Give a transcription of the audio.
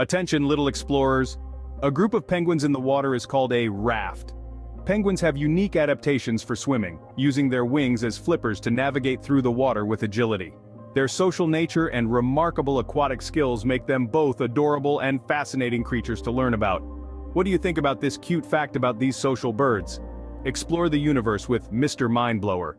Attention, little explorers. A group of penguins in the water is called a raft. Penguins have unique adaptations for swimming, using their wings as flippers to navigate through the water with agility. Their social nature and remarkable aquatic skills make them both adorable and fascinating creatures to learn about. What do you think about this cute fact about these social birds? Explore the universe with Mr. Mindblower.